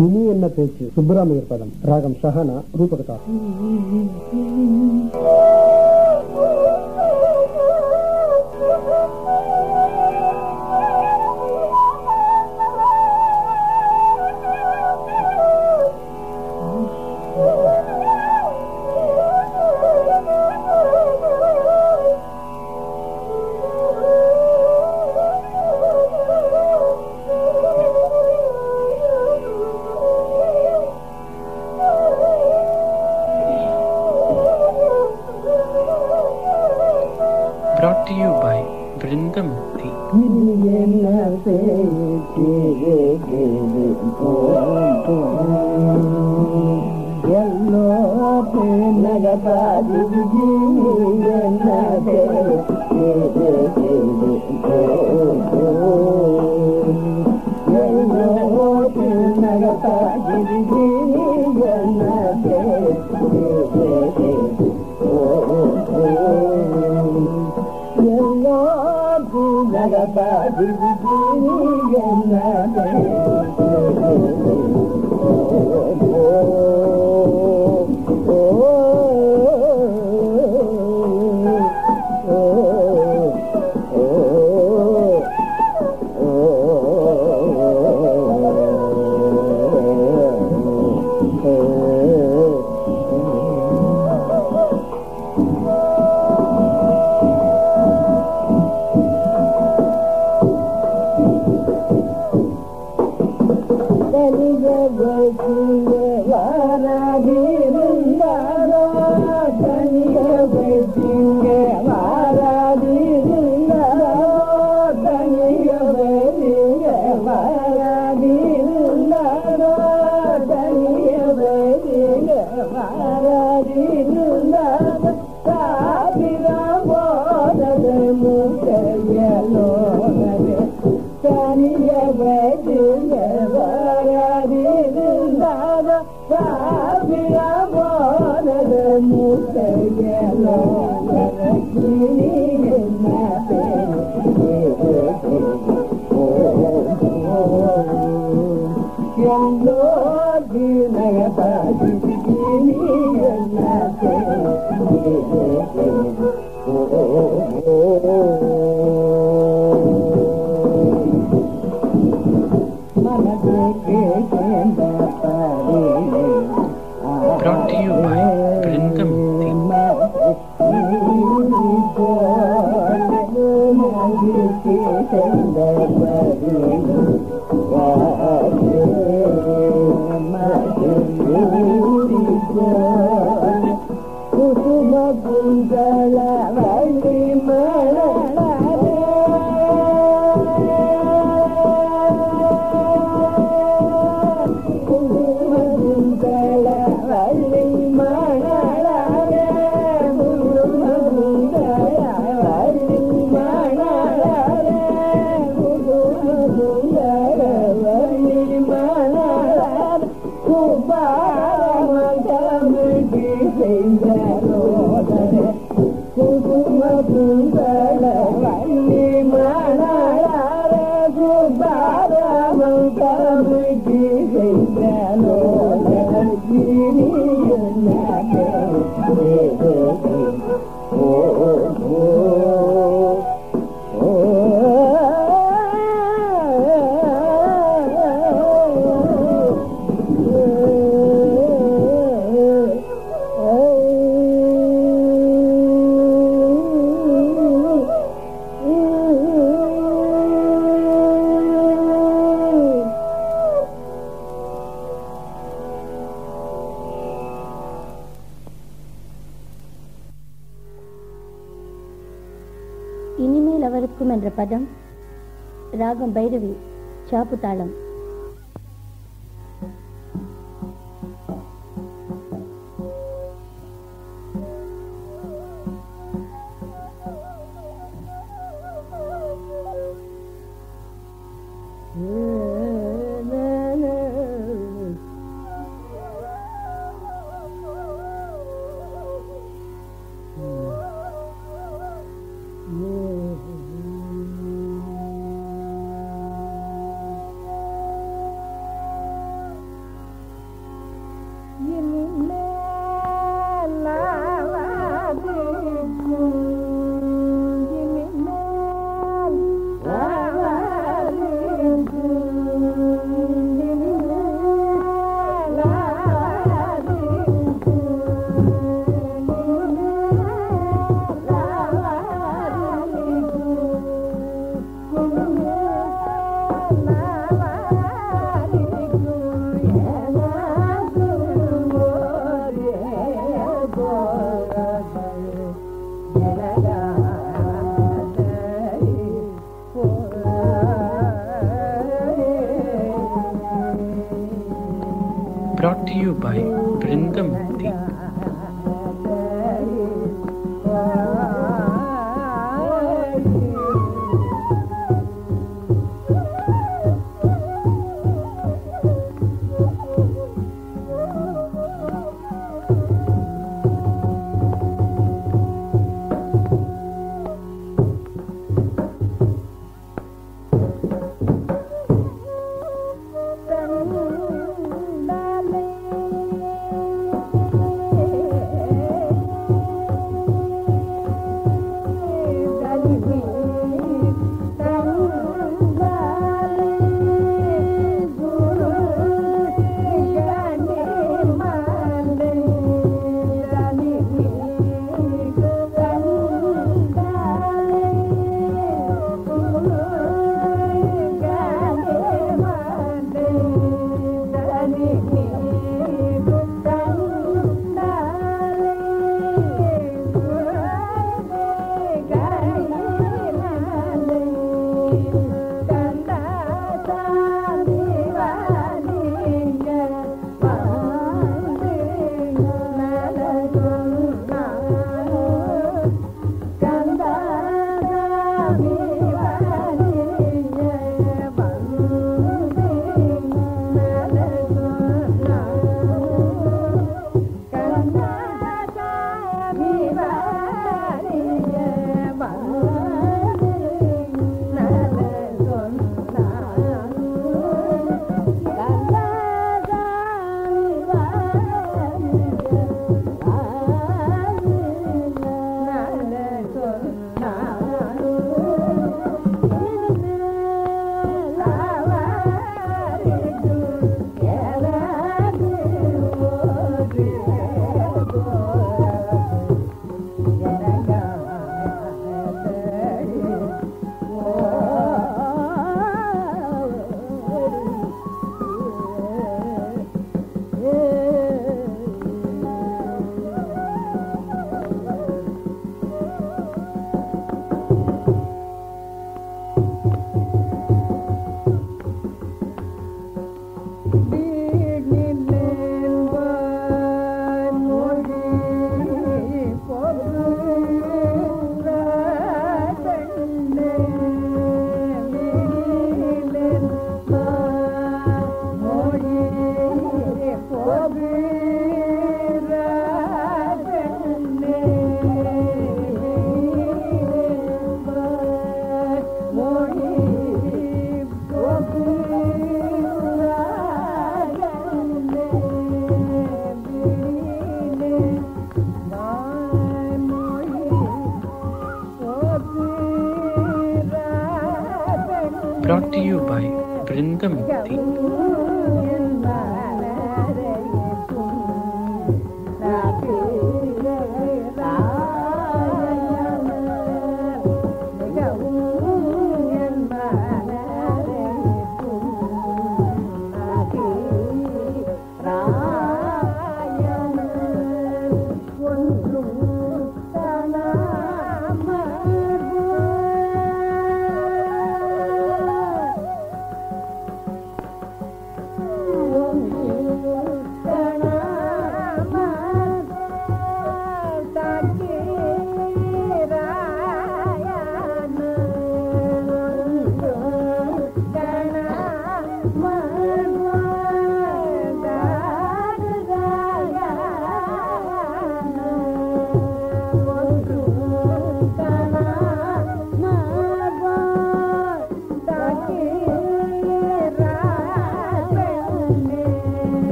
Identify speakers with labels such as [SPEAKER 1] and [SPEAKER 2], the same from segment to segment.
[SPEAKER 1] இனி என்ன பேச்சு? சுப்பிராமையர் பதம் ராகம் ஷஹனா ரூபகதா
[SPEAKER 2] Oh, oh,
[SPEAKER 3] oh, oh, oh, కుంకుమ కుందళ వల్లి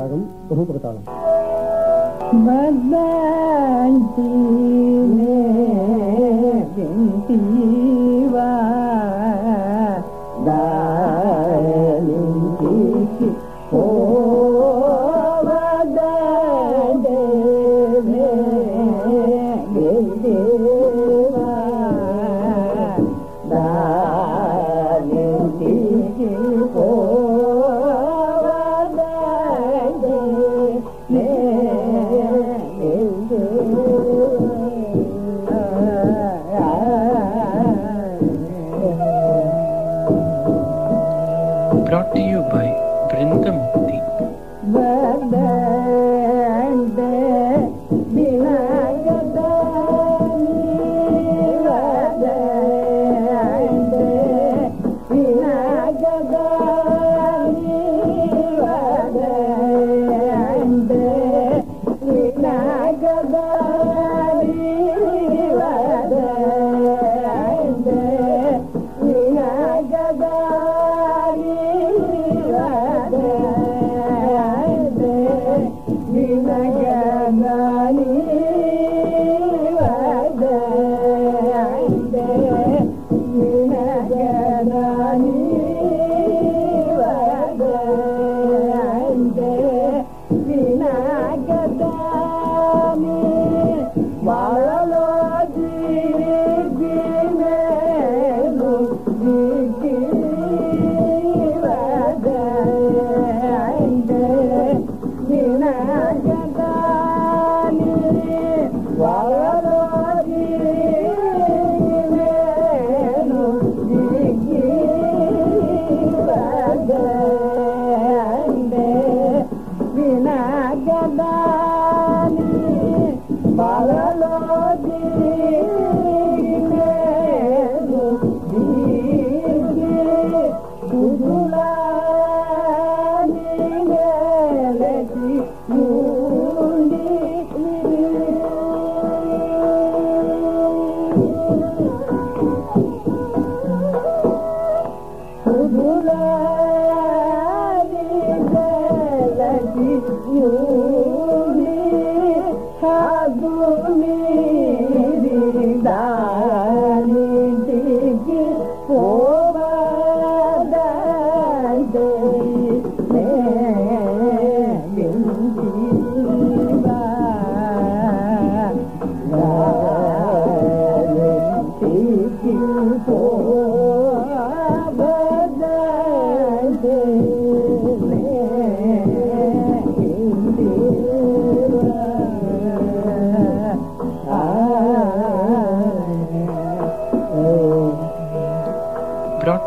[SPEAKER 3] தாகம் பிரபு
[SPEAKER 4] aprenda
[SPEAKER 5] também.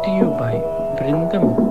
[SPEAKER 5] To you by Vrindamukti.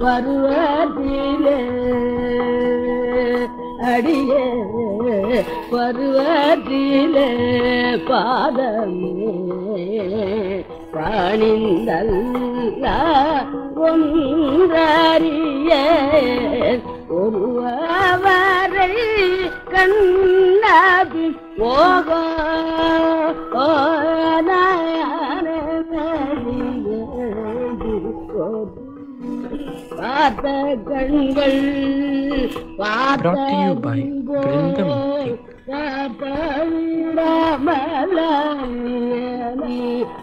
[SPEAKER 6] பருவத்திலே அடியே பருவத்திலே பாதமே. பணிந்தல்ல ஒன்றறிய ஒருவரை கண்ணாபி போகும் பார்த்த கண்கள் பார்த்த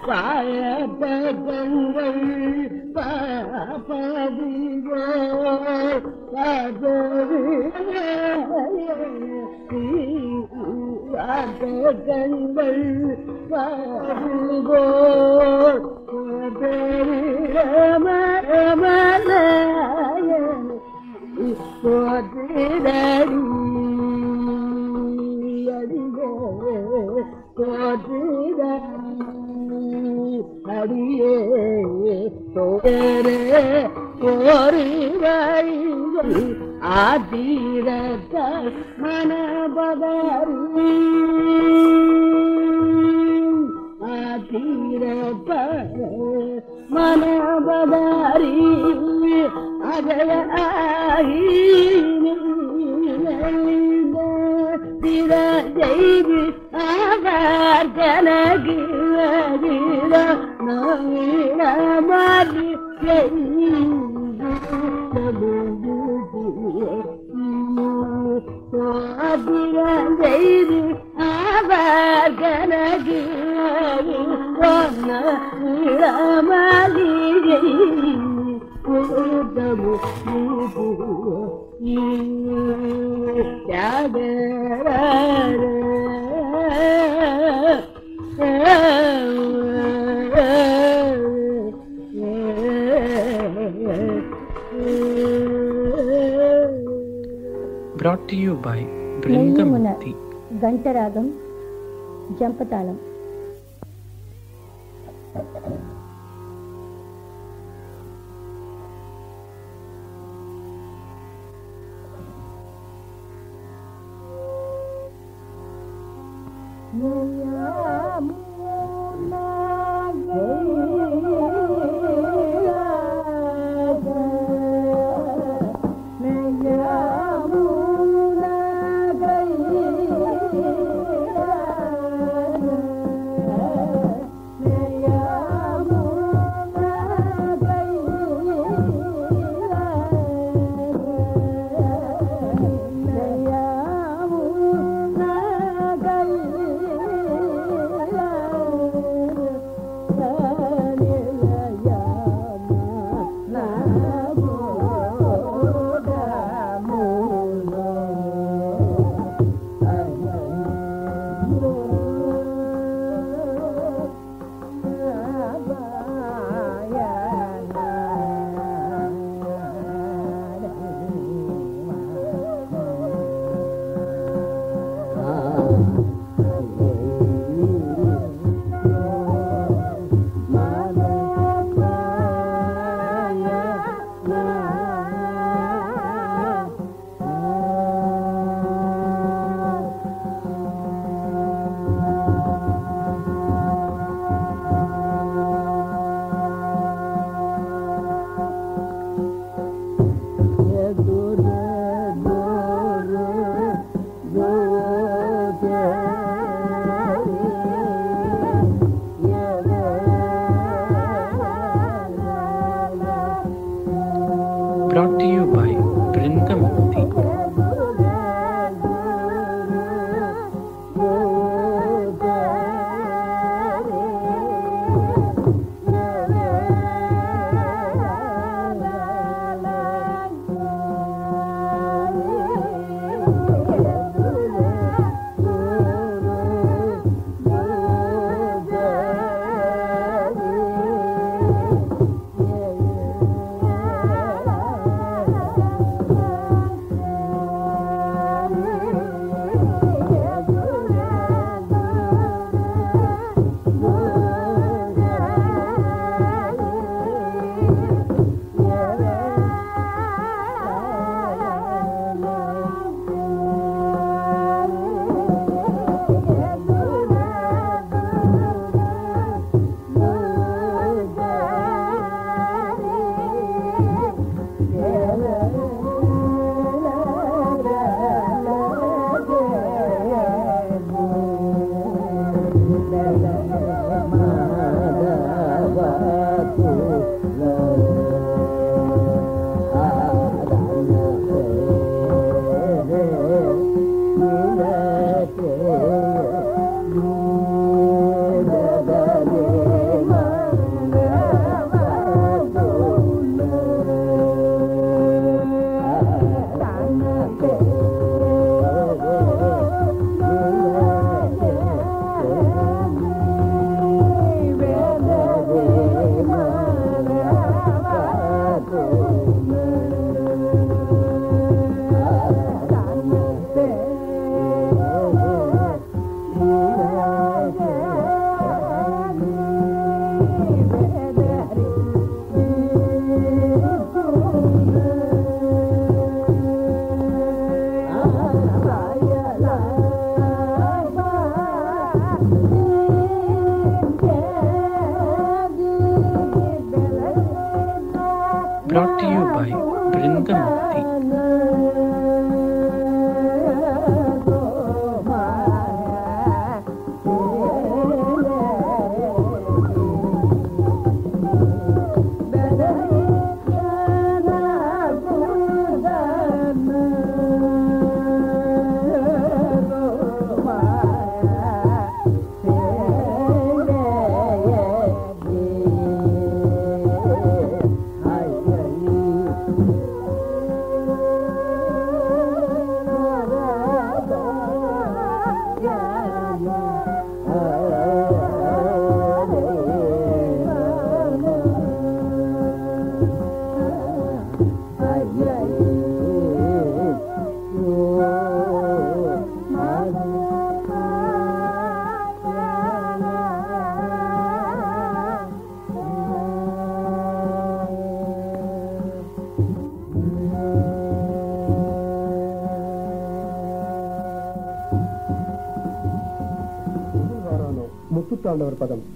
[SPEAKER 5] பாயப்பங்கள் to you by Brindamukti.
[SPEAKER 6] பார்த்த கண்கள் பாப்பதிவோ பார்த்த கண்கள் பாடுகோ போதிரடி அடியே தோரே ஒரு வழிகள் ஆதீரத்த மனபதரி ஆதீரப்ப மனபதரி அகல ஆகி அவர் கனகு மாறி செய்து அவர் கனகு மாளிகை
[SPEAKER 5] brought to you by
[SPEAKER 6] బృందముక్తి గంటరాగం జంపతాళం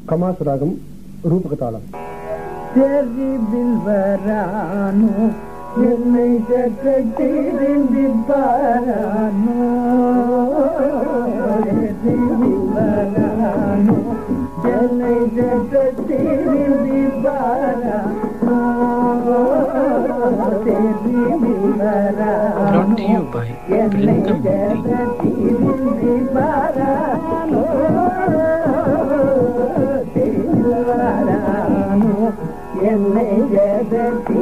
[SPEAKER 6] கமாசுராகம் ரூபகதாளம்.
[SPEAKER 3] தெரிவில் வரானோ என்னை திரும்பி பாரானோ வரானோ என்னை திரும்பி பாரானோ
[SPEAKER 7] தெரிவி
[SPEAKER 3] வரானோ என்னை திரும்பி பாரானோ என் நெய்யதற்கு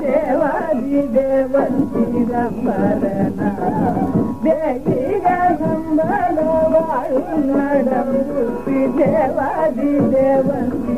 [SPEAKER 3] దేవాది దేవంతి రమ్మరణ. దేవాది దేవంతి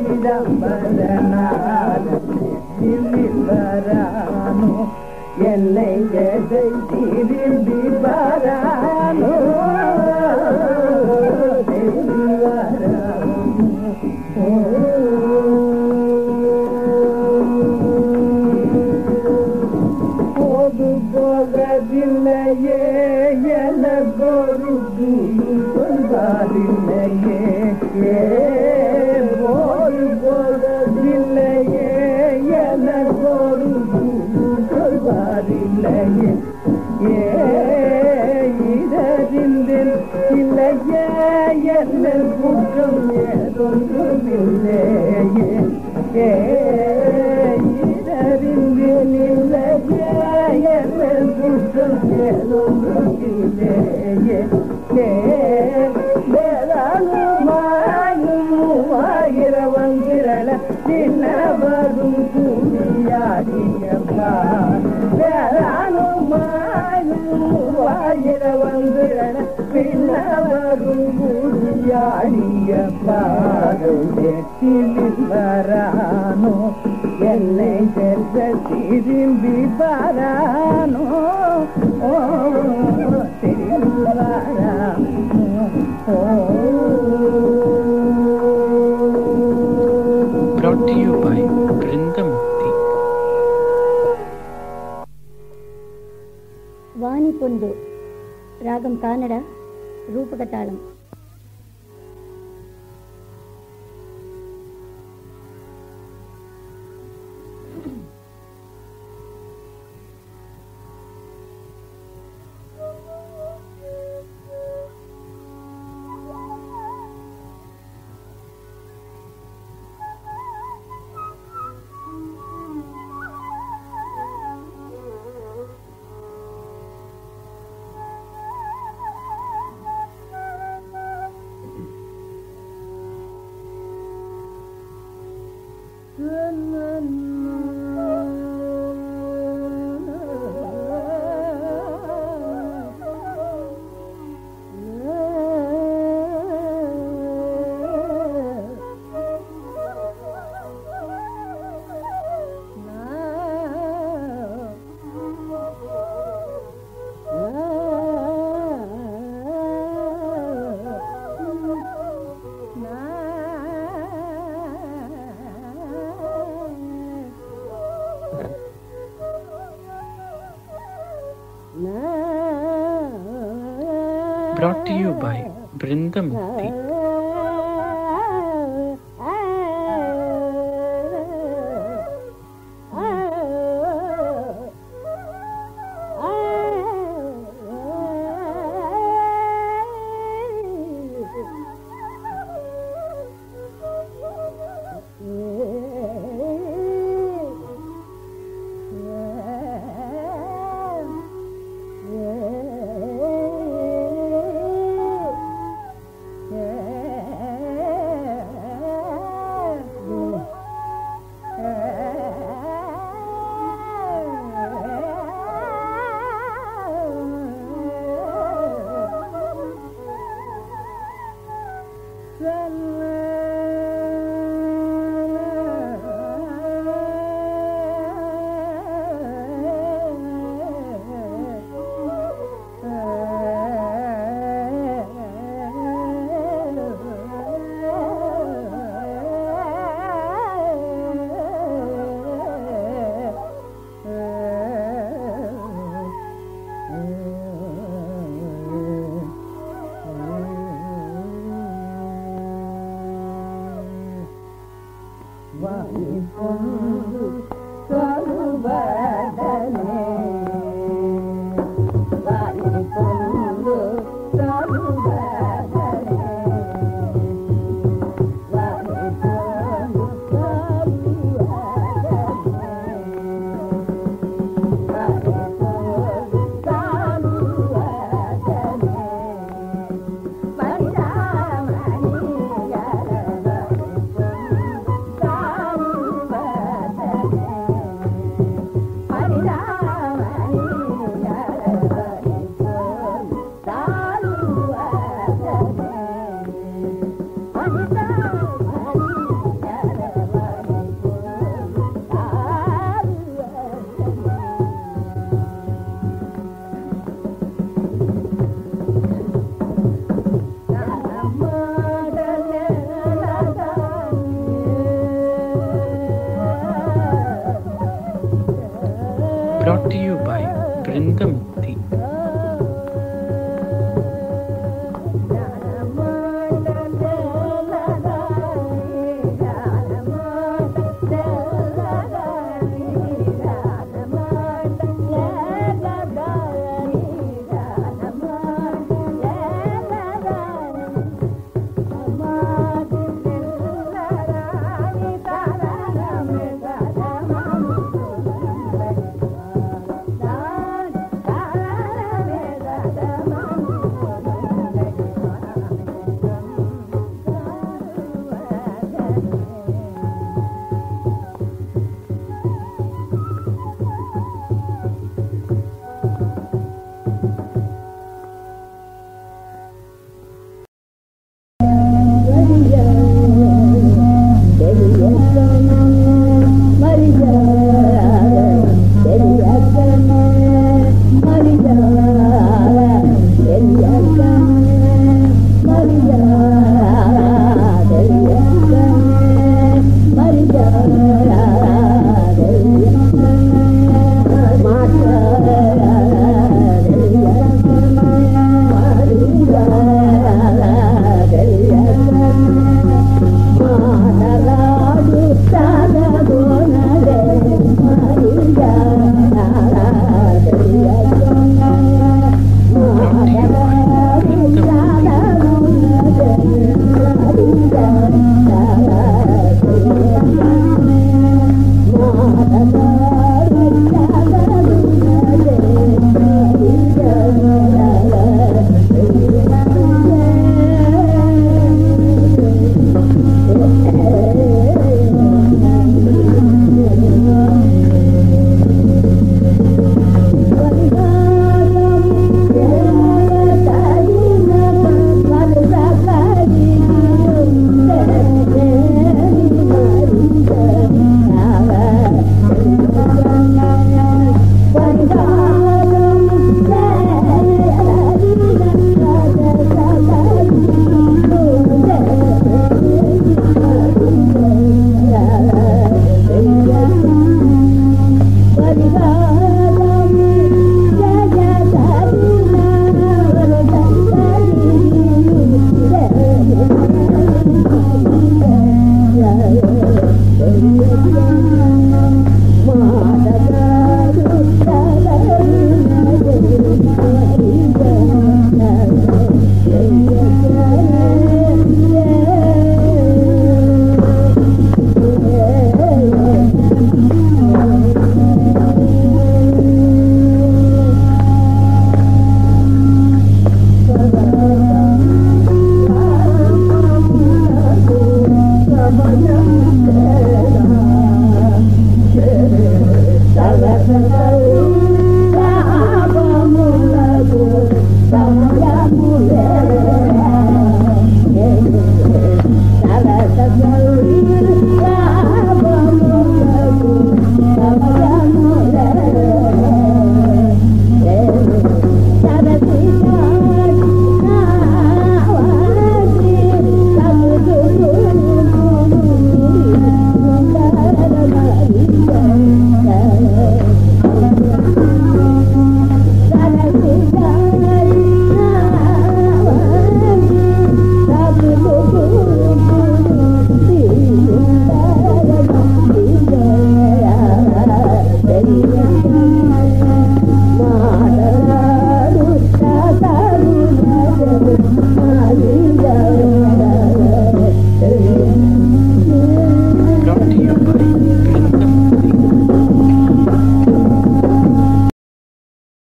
[SPEAKER 3] బరాను ఓ తిరువరాను ఓ
[SPEAKER 5] brought to
[SPEAKER 8] వాణి పొందు రాగం Kanada రూపకతాళం
[SPEAKER 5] brought to you by
[SPEAKER 3] Brindamukti. Sen